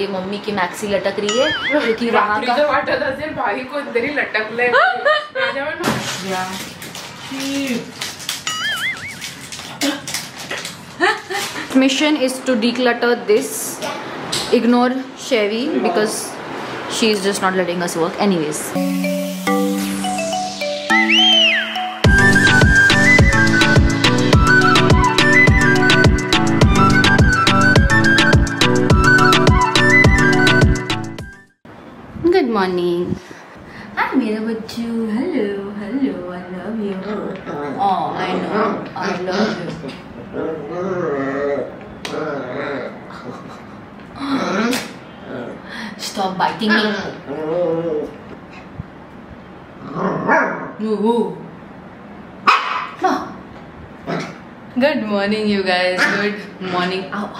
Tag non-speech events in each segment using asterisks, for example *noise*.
ये मम्मी की मैक्सी लटक रही है क्योंकि का भाई को इधर ही लटक ले। Mission is to declutter this ignore Chevy because she is just not letting us work anyways good morning. I'm here with you Hello, hello, I love you. Oh, I know, I love you. Stop biting me. Good morning, you guys. Ah. Good morning. Ow.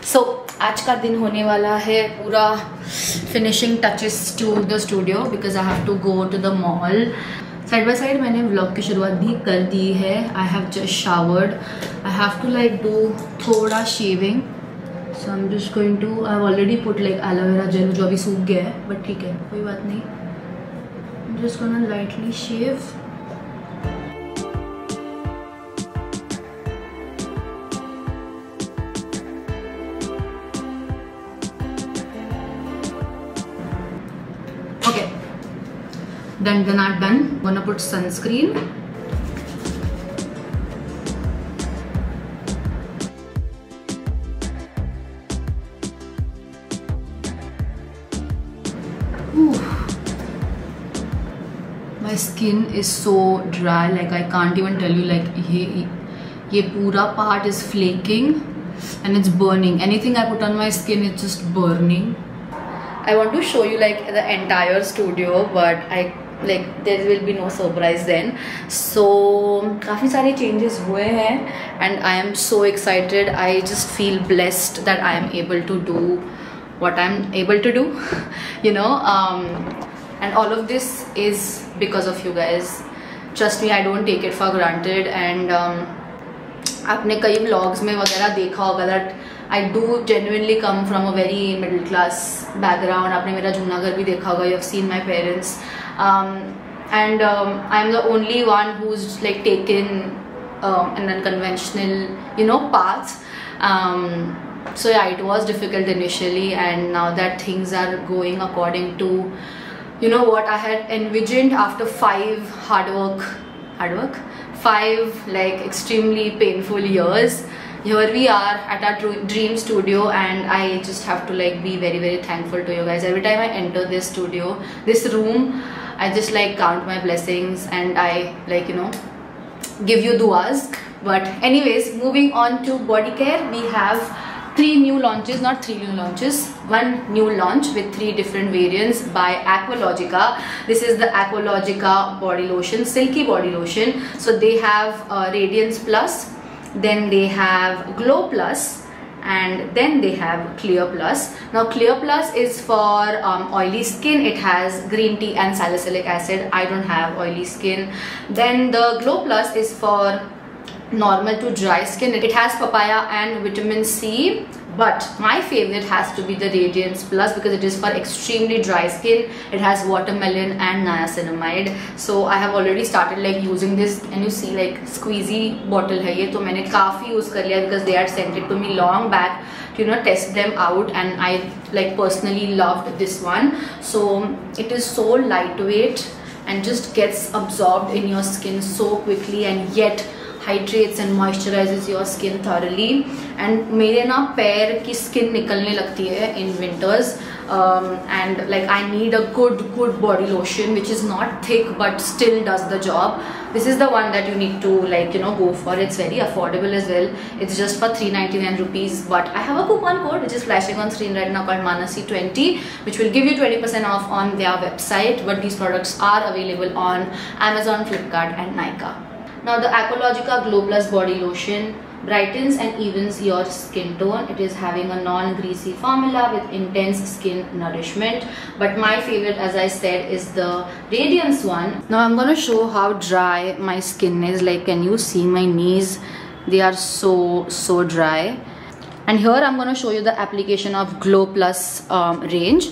So, आज का दिन होने वाला है पूरा finishing touches to the studio because I have to go to the mall side by side मैंने vlog की शुरुआत भी कर दी है. I have just showered I have to like do थोड़ा shaving so I am just going to I already put like aloe vera gel अभी सूख गया है बट ठीक है, कोई बात नहीं. Just gonna lightly shave then when I'm done, I'm gonna put sunscreen. Ooh. My skin is so dry like I can't even tell you like ye, pura part is flaking and it's burning anything I put on my skin it's just burning I want to show you like the entire studio but I like there will be no surprise then so काफ़ी सारे changes हुए हैं and I am so excited I just feel blessed that I am able to do what I am able to do you know and all of this is because of you guys trust me I don't take it for granted and आपने कई blogs में वगैरह देखा होगा that I do genuinely come from a very middle class background आपने मेरा जूनागढ़ भी देखा होगा you have seen my parents Um, and um, I'm the only one who's like taken um, an unconventional, you know, path. Um, so yeah, it was difficult initially, and now that things are going according to, you know, what I had envisioned after five hard work, hard work, five like extremely painful years here we are at our dream studio and i just have to like be very very thankful to you guys every time i enter this studio this room i just like count my blessings and i like you know give you duas. But anyways moving on to body care we have three new launches not three new launches one new launch with three different variants by aqualogica. This is the aqualogica body lotion silky body lotion. So they have uh, radiance plus then they have glow plus and then they have clear plus now clear plus is for um, oily skin. It has green tea and salicylic acid. I don't have oily skin. Then the glow plus is for normal to dry skin. It has papaya and vitamin c but my favorite has to be the radiance plus because it is for extremely dry skin. It has watermelon and niacinamide. So i have already started like using this. And you see like squeezy bottle hai ye. To maine kafi use kar liya because they had sent it to me long back to you know test them out. And i like personally loved this one. So it is so lightweight and just gets absorbed in your skin so quickly. And yet hydrates and moisturises your skin thoroughly and मेरे ना पैर की skin निकलने लगती है in winters and like I need a good good body lotion which is not thick but still does the job this is the one that you need to like you know go for it's very affordable as well it's just for 399 rupees but i have a coupon code which is flashing on screen right now called manasi20 which will give you 20% off on their website but these products are available on amazon flipkart and nykaa now the aqualogica glow plus body lotion brightens and evens your skin tone. It is having a non-greasy formula with intense skin nourishment. But my favorite as i said is the radiance one. Now i'm going to show how dry my skin is. Like can you see my knees? They are so so dry. And here I'm gonna show you the application of Glow Plus um, range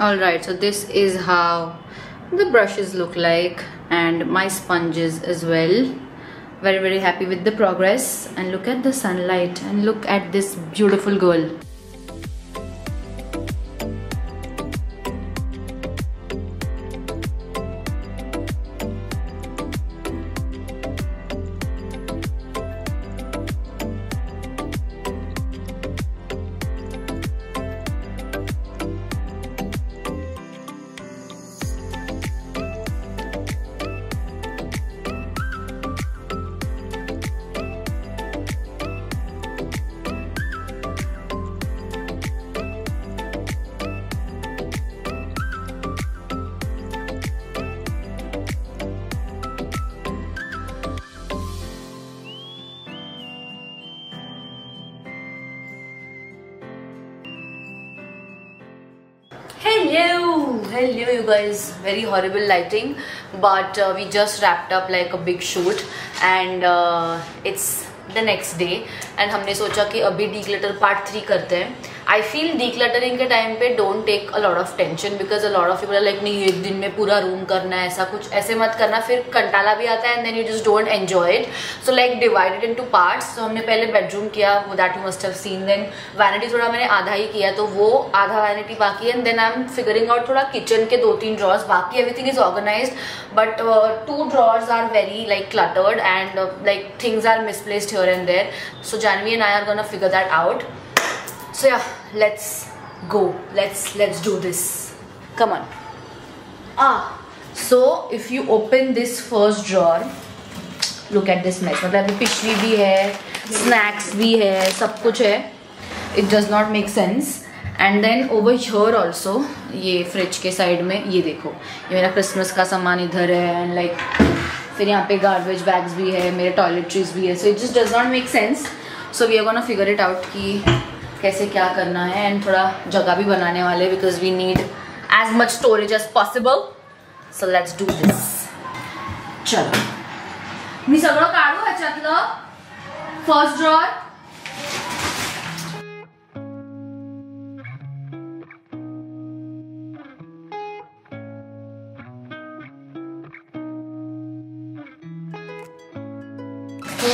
Alright, so this is how the brushes look like and my sponges as well. Very very happy with the progress and look at the sunlight and look at this beautiful girl. Hello hello you guys very horrible lighting but uh, we just wrapped up like a big shoot and uh, it's the next day and हमने सोचा कि अभी declutter part three करते हैं I feel decluttering के time पे don't take a lot of tension because a lot of people like नहीं, एक दिन में पूरा रूम करना है, ऐसा कुछ, ऐसे मत करना। फिर कंटाला भी आता है and then you just don't enjoy it so like divided in two parts तो हमने पहले बेडरूम किया, वो that you must have seen then vanity थोड़ा मैंने आधा ही किया तो वो आधा वैनिटी बाकी है. And then I am figuring out थोड़ा किचन के दो तीन ड्रॉर्स बाकी everything is organise but two drawers are very like cluttered and like things are misplaced here and there so Janhvi and I are gonna figure that out so, yeah. Let's go. Let's let's do this. Come on. Ah so if you open this first drawer look at this mess. मतलब पिछली भी है snacks भी है सब कुछ है। It does not make sense. And then over here also ये फ्रिज के साइड में ये देखो। ये मेरा क्रिसमस का सामान इधर है एंड लाइक like, फिर यहाँ पे गार्बेज बैग्स भी है मेरे टॉयलेटरीज भी है। So it just does not make sense so we are gonna figure it out कि कैसे क्या करना है एंड थोड़ा जगह भी बनाने वाले because we need as much storage as possible so let's do this चलो। मी सगळं काढू ह्याच्यातलं first drawer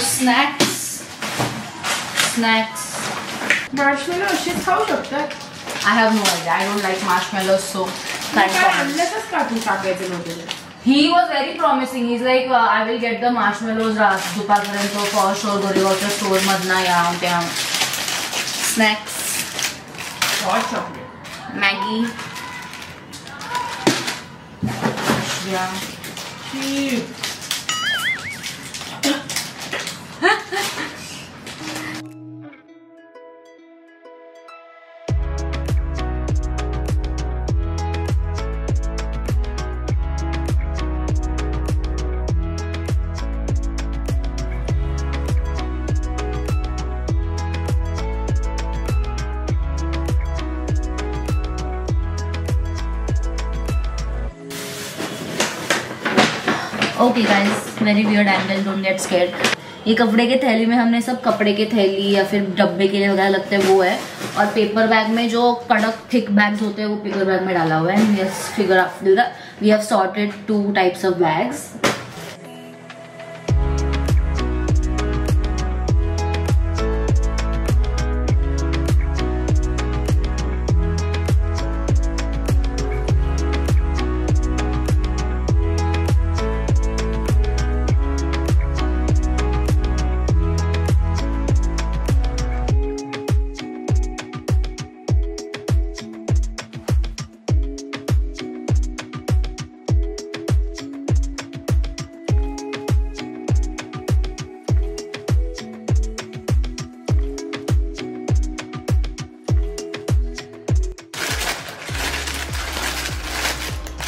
snacks snacks marshmallow अशीच खाऊ शकतात I have no idea. I don't like marshmallows, so काय आणल्यातच का तू टाकायचं नव्हतं He was very promising. He's like, uh, I will get the marshmallows ras दुपारपर्यंत for sure गोरेगावच्या स्टोर मधनं या त्या स्नॅक्स हॉट चॉकलेट मॅगी या okay guys very weird angle don't get scared ये कपड़े के थैली में हमने सब कपड़े के थैली या फिर डब्बे के लिए वगैरह लगते हैं, वो है। और पेपर बैग में जो कड़क थिक बैग्स होते हैं, वो पेपर बैग में डाला हुआ है। We have sorted two types of bags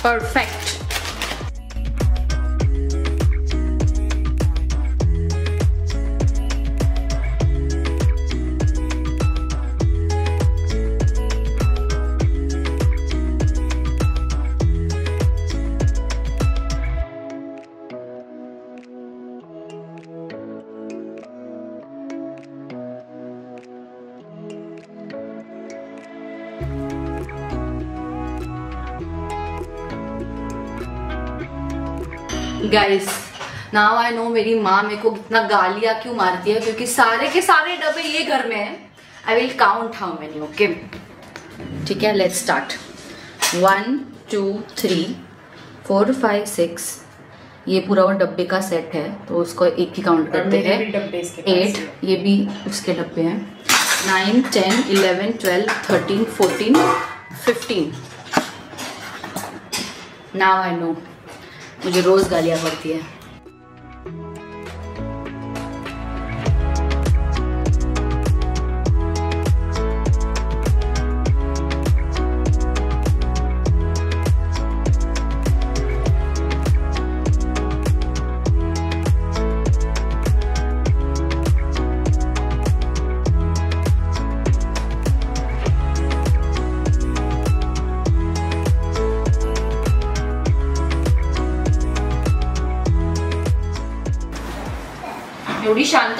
perfect guys now I know मेरी माँ मेरे को कितना गालियाँ क्यों मारती है? क्योंकि सारे के सारे डब्बे ये घर में है। I will count how many okay ठीक है let's start one two three four five six ये पूरा वो डब्बे का सेट है तो उसको एक ही काउंट करते हैं। एट ये भी उसके डब्बे हैं। Nine ten eleven twelve thirteen fourteen fifteen now I know मुझे रोज गालियाँ पड़ती है।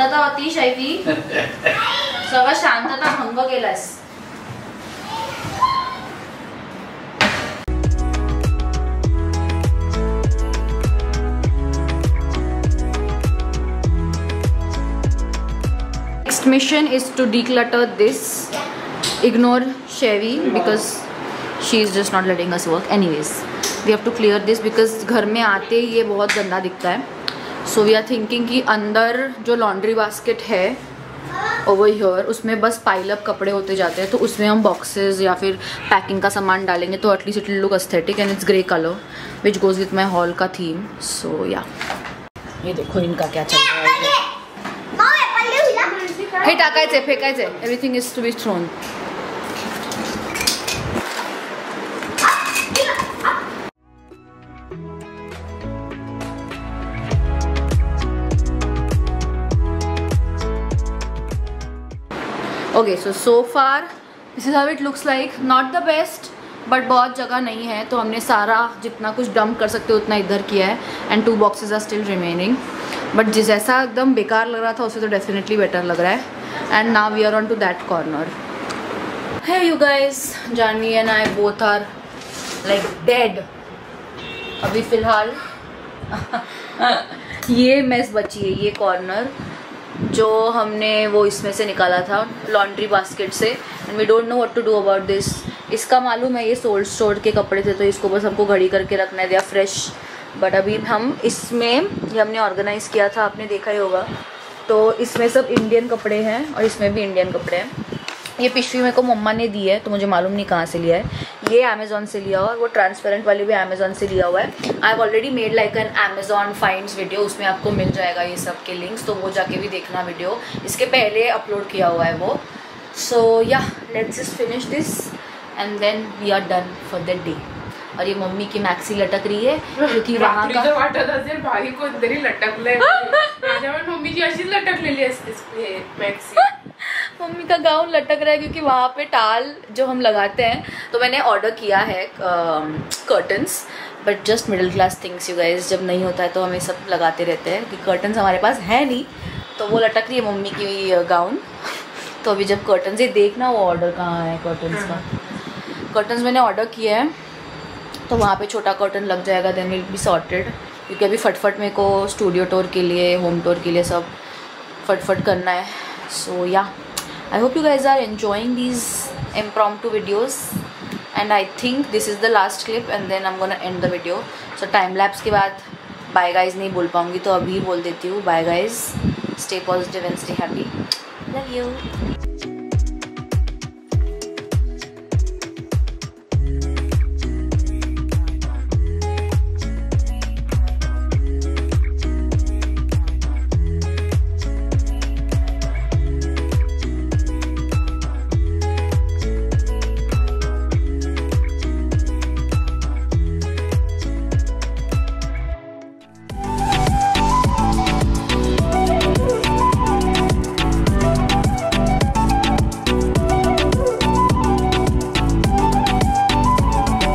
शांतता होती शैवी सगळं शांतता भंग केलास mission is to declutter this. Ignore Chevy because she is just not letting us work. Anyways, we have to clear this because घर में आते ही ये बहुत गंदा दिखता है सो वी आर थिंकिंग कि अंदर जो लॉन्ड्री बास्केट है ओवर हियर उसमें बस पाइल अप कपड़े होते जाते हैं तो उसमें हम बॉक्सेस या फिर पैकिंग का सामान डालेंगे तो at least it look aesthetic and it's grey colour which goes with my hall का थीम सो या ये देखो इनका क्या चल रहा है। हे टाकायचे फेकायचे everything is to be thrown okay so so far this is how it looks like not the best but बहुत जगह नहीं है तो हमने सारा जितना कुछ डंप कर सकते हो, उतना इधर किया है and two boxes are still remaining but जिस ऐसा एकदम बेकार लग रहा था, उसे तो डेफिनेटली बेटर लग रहा है. And now we are on to that corner है you guys Jahnavi and I both are like dead अभी फ़िलहाल, *laughs* ये मेस बची है, ये कॉर्नर जो हमने वो इसमें से निकाला था लॉन्ड्री बास्केट से। And we don't know what to do about this इसका मालूम है, ये सोल्ड स्टोर के कपड़े थे तो इसको बस हमको घड़ी करके रखना है दिया फ्रेश बट अभी हम इसमें, ये हमने ऑर्गेनाइज़ किया था, आपने देखा ही होगा। तो इसमें सब इंडियन कपड़े हैं, और इसमें भी इंडियन कपड़े हैं। ये पिशवी मेरे को मम्मा ने दी है तो मुझे मालूम नहीं कहाँ से लिया है। ये अमेजोन से लिया हुआ है वो ट्रांसपेरेंट वाली भी अमेजोन से लिया हुआ है। I have already made like an Amazon finds video उसमें आपको मिल जाएगा ये सब के लिंक्स तो वो जाके भी देखना वीडियो इसके पहले अपलोड किया हुआ है वो। So yeah let's just finish this and then we are done for the day और ये मम्मी की मॅक्सी लटक रही है क्योंकि वहाँ का वाटत असेल भाई कोणतरी लटकलंय माझ्यावर मम्मीची अशीच लटकलेली असते मॅक्सी मम्मी का गाउन लटक रहा है क्योंकि वहाँ पे टाल जो हम लगाते हैं तो मैंने ऑर्डर किया है curtains but just middle class things you guys जब नहीं होता है तो हमें सब लगाते रहते हैं कि कर्टन्स हमारे पास है नहीं तो वो लटक रही है मम्मी की गाउन तो अभी जब कर्टन ही देखना वो ऑर्डर कहाँ है कर्टन्स का। कर्टन्स मैंने ऑर्डर किया है तो वहाँ पे छोटा कर्टन लग जाएगा देन विल बी सॉर्टेड क्योंकि अभी फटफट मेरे को स्टूडियो टूर के लिए होम टूर के लिए सब फटफट करना है। So so, yeah I hope you guys are enjoying these impromptu videos and I think this is the last clip and then am gonna end the video so time lapse के बाद bye guys नहीं बोल पाऊँगी तो अभी बोल देती हूँ. Bye guys stay positive and stay happy love you